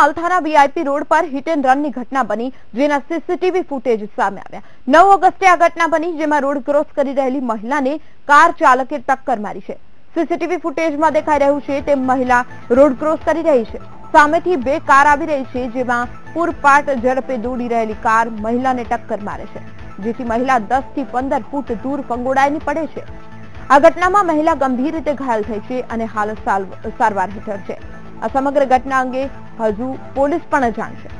અલથાણા VIP road પર hit and રનની ઘટના બની, જેના સીસીટીવી ફૂટેજ સામે આવ્યા. નવ ઓગસ્ટે આ ઘટના બની, જેમાં રોડ ક્રોસ કરી રહેલી મહિલાને કાર ચાલકે ટક્કર મારી છે. સીસીટીવી ફૂટેજમાં દેખાઈ રહ્યું છે તેમ મહિલા રોડ ક્રોસ કરી રહી છે. સામેથી બે કાર આવી રહી છે, જેમાં પૂરપાટ ઝડપે દોડી રહેલી કાર મહિલાને ટક્કર મારે છે, જેથી મહિલા દસથી પંદર ફૂટ દૂર ફંગોળાઈને પડે છે. આ ઘટનામાં મહિલા ગંભીર રીતે ઘાયલ થઈ છે અને હાલ સારવાર હેઠળ છે. આ સમગ્ર ઘટના અંગે હજુ પોલીસ પણ અજાણ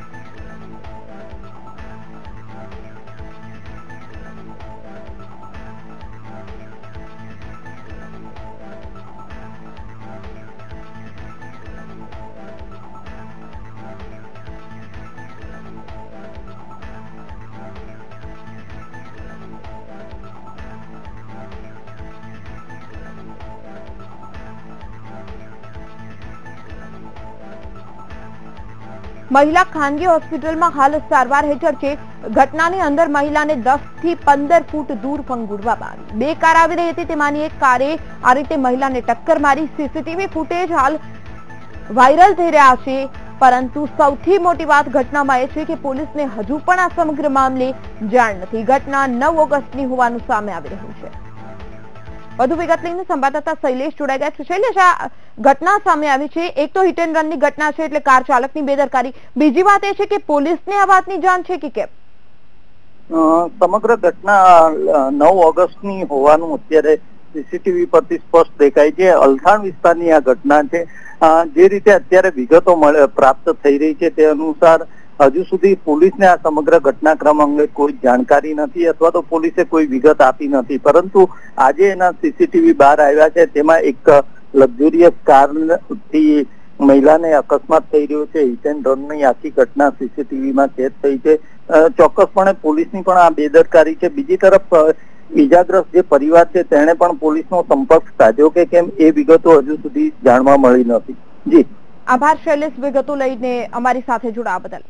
મહિલા ખાનગી હોસ્પિટલમાં હાલ સારવાર હેઠળ છે. ઘટનાની અંદર મહિલાને દસથી પંદર ફૂટ દૂર ફંગુડવામાં આવી બે કાર આવી રહી હતી, તેમાંની એક કારે આ રીતે મહિલાને ટક્કર મારી. સીસીટીવી ફૂટેજ હાલ વાયરલ થઈ રહ્યા છે. પરંતુ સૌથી મોટી વાત ઘટનામાં એ છે કે પોલીસને હજુ પણ આ સમગ્ર મામલે જાણ નથી. ઘટના નવ ઓગસ્ટની હોવાનું સામે આવી રહ્યું છે. વધુ વિગત લઈને સંવાદદાતા શૈલેષ જોડાઈ ગયા છે. શૈલેષ, આ ઘટના સામે આવી છે. એક તો હિટ એન્ડ રનની ઘટના છે, એટલે કાર ચાલકની બેદરકારી. બીજી વાત એ છે કે પોલીસને આ વાતની જાણ છે કે કેમ? સમગ્ર ઘટના નવ નવ ઓગસ્ટની હોવાનું અત્યારે સીસીટીવી પરથી સ્પષ્ટ દેખાય છે. અલથાણ વિસ્તારની આ ઘટના છે. જે રીતે અત્યારે વિગતો પ્રાપ્ત થઈ રહી છે તે અનુસાર હજુ સુધી પોલીસને આ સમગ્ર ઘટનાક્રમ અંગે કોઈ જાણકારી નથી અથવા તો પોલીસે કોઈ વિગત આપી નથી. પરંતુ આજે એના સીસીટીવી બહાર આવ્યા છે. તેમાં એક લક્ઝુરિયસ કારથી મહિલાને અકસ્માત થઈ રહ્યો છે. હિટ રનની આખી ઘટના સીસીટીવીમાં કેદ થઈ છે. ચોક્કસપણે પોલીસની પણ આ બેદરકારી છે. બીજી તરફ ઈજાગ્રસ્ત જે પરિવાર છે, તેણે પણ પોલીસનો સંપર્ક સાધ્યો કે કેમ એ વિગતો હજુ સુધી જાણવા મળી નથી. જી. આભાર, શૈલેષ. વિગતો લઈને અમારી સાથે જોડાવા બદલ.